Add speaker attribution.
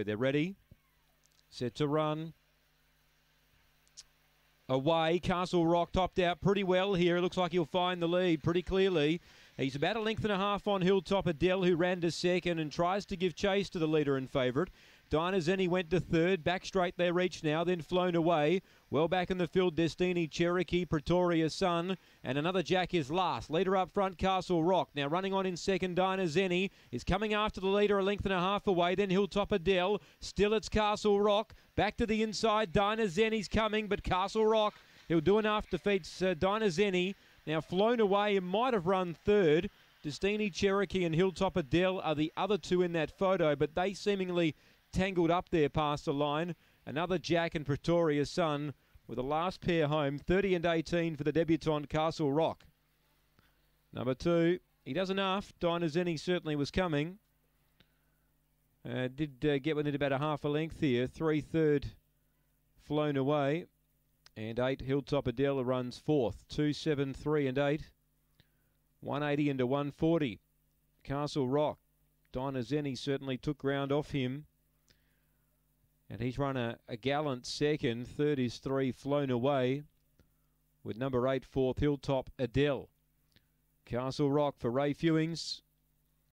Speaker 1: They're ready. Set to run. Away, Castle Rock topped out pretty well here. It looks like he'll find the lead pretty clearly. He's about a length and a half on Hilltop Adele, who ran to second and tries to give chase to the leader and favourite. Dinah went to third, back straight they reach now, then flown away. Well back in the field, Destiny, Cherokee, Pretoria Sun, and another Jack is last. Leader up front, Castle Rock. Now running on in second, Dinah Zenny is coming after the leader a length and a half away. Then Hilltop Adele, still it's Castle Rock. Back to the inside, Dinah Zenny's coming, but Castle Rock, he'll do enough, defeats uh, Dinah Zenny. Now flown away and might have run third. Destiny Cherokee and Hilltop Adele are the other two in that photo, but they seemingly tangled up there past the line. Another Jack and Pretoria Sun with the last pair home, 30 and 18 for the debutant Castle Rock. Number two, he does enough. Dinah certainly was coming. Uh, did uh, get within about a half a length here. Three third flown away. And eight Hilltop Adela runs fourth. Two, seven, three, and eight. 180 into 140. Castle Rock. Dinah certainly took ground off him. And he's run a, a gallant second. Third is three flown away with number eight, fourth Hilltop Adele. Castle Rock for Ray Fewings.